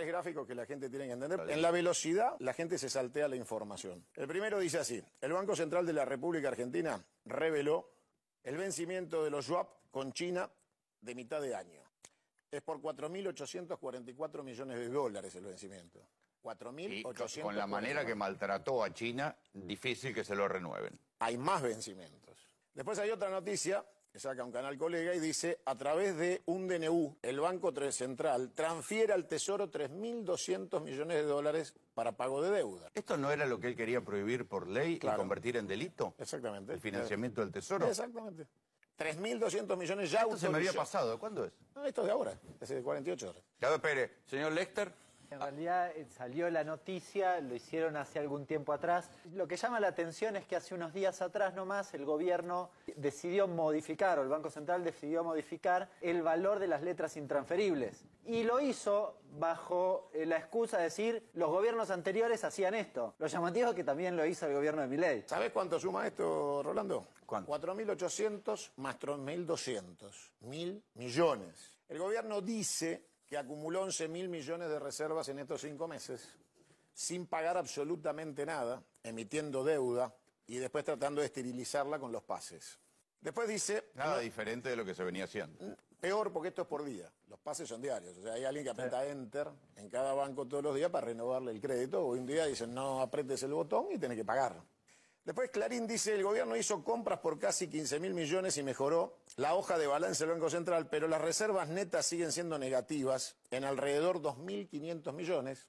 Tres gráficos que la gente tiene que entender. En la velocidad, la gente se saltea la información. El primero dice así, el Banco Central de la República Argentina reveló el vencimiento de los swap con China de mitad de año. Es por 4.844 millones de dólares el vencimiento. Y con- 4.844. con la manera que maltrató a China, difícil que se lo renueven. hay más vencimientos. Después hay otra noticia saca un canal colega y dice, a través de un DNU, el Banco Central transfiere al Tesoro 3.200 millones de dólares para pago de deuda. ¿Esto no era lo que él quería prohibir por ley Claro. y convertir en delito? Exactamente. El financiamiento del Tesoro. Exactamente. 3.200 millones ya Esto se me había pasado. ¿Cuándo es? No, esto es de ahora, hace 48 horas. Ya, espere. Señor Lester, En realidad eh, salió la noticia, lo hicieron hace algún tiempo atrás. Lo que llama la atención es que hace unos días atrás nomás el gobierno decidió modificar, o el Banco Central decidió modificar el valor de las letras intransferibles. Y lo hizo bajo eh, la excusa de decir los gobiernos anteriores hacían esto. Lo llamativo es que también lo hizo el gobierno de Milei. ¿Sabes cuánto suma esto, Rolando? ¿Cuánto? 4.800 más 3.200. Mil millones. El gobierno dice que acumuló 11.000 millones de reservas en estos cinco meses, sin pagar absolutamente nada, emitiendo deuda y después tratando de esterilizarla con los pases. Después dice, nada diferente de lo que se venía haciendo. peor porque esto es por día, los pases son diarios, o sea, hay alguien que aprieta enter en cada banco todos los días para renovarle el crédito, hoy un día dicen no apretes el botón y tenés que pagar. Después Clarín dice, el gobierno hizo compras por casi 15 mil millones y mejoró la hoja de balance del Banco Central, pero las reservas netas siguen siendo negativas en alrededor 2.500 millones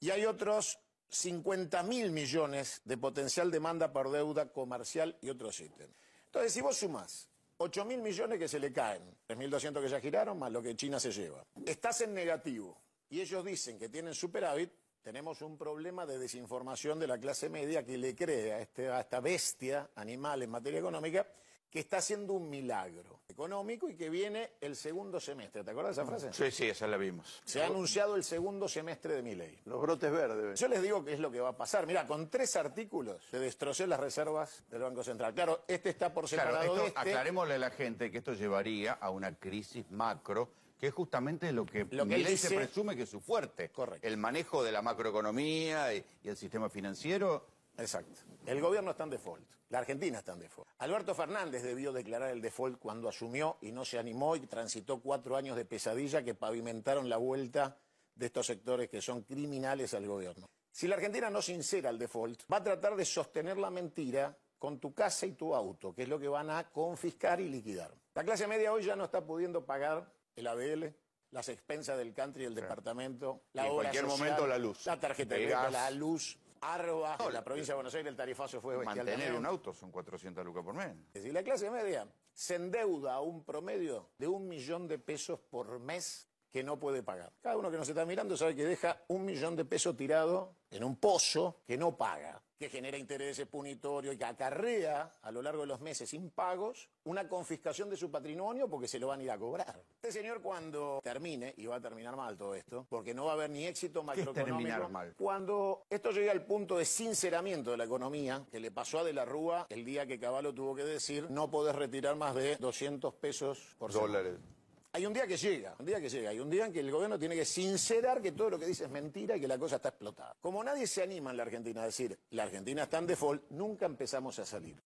y hay otros 50 mil millones de potencial demanda por deuda comercial y otros ítems. Entonces, si vos sumás 8 mil millones que se le caen, 3.200 que ya giraron, más lo que China se lleva, estás en negativo y ellos dicen que tienen superávit, tenemos un problema de desinformación de la clase media que le cree a, este- a esta bestia animal en materia económica que está haciendo un milagro económico y que viene el segundo semestre. ¿Te acuerdas de esa frase? Sí, sí, esa la vimos. Se ha anunciado el segundo semestre de mi ley. Los brotes verdes. Yo les digo qué es lo que va a pasar. Mira, con tres artículos se destrocé las reservas del Banco Central. Claro, este está por Claro, separado esto, de este. aclarémosle a la gente que esto llevaría a una crisis macro, que es justamente lo que, Lo que él Milei se dice- presume que es su fuerte. Correcto. El manejo de la macroeconomía y, y el sistema financiero. Exacto. El gobierno está en default. La Argentina está en default. Alberto Fernández debió declarar el default cuando asumió y no se animó y transitó cuatro años de pesadilla que pavimentaron la vuelta de estos sectores que son criminales al gobierno. Si la Argentina no sincera el default, va a tratar de sostener la mentira con tu casa y tu auto, que es lo que van a confiscar y liquidar. La clase media hoy ya no está pudiendo pagar el ABL, las expensas del country y el departamento, la Y en obra cualquier social, momento la luz. la tarjeta de crédito, gas. la luz, Arba, en la provincia de Buenos Aires el tarifazo fue bestial Mantener un auto son 400 lucas por mes. Es decir, la clase media se endeuda a un promedio de un millón de pesos por mes que no puede pagar. Cada uno que nos está mirando sabe que deja un millón de pesos tirado en un pozo que no paga, que genera intereses punitorios y que acarrea a lo largo de los meses impagos una confiscación de su patrimonio porque se lo van a ir a cobrar. Este señor cuando termine, y va a terminar mal todo esto, porque no va a haber ni éxito ¿Qué es macroeconómico, terminar mal? cuando esto llegue al punto de sinceramiento de la economía, que le pasó a De la Rúa el día que Caballo tuvo que decir no podés retirar más de 200 pesos por semana. Hay un día que llega, un día que llega, hay un día en que el gobierno tiene que sincerar que todo lo que dice es mentira y que la cosa está explotada. Como nadie se anima en la Argentina a decir la Argentina está en default, nunca empezamos a salir.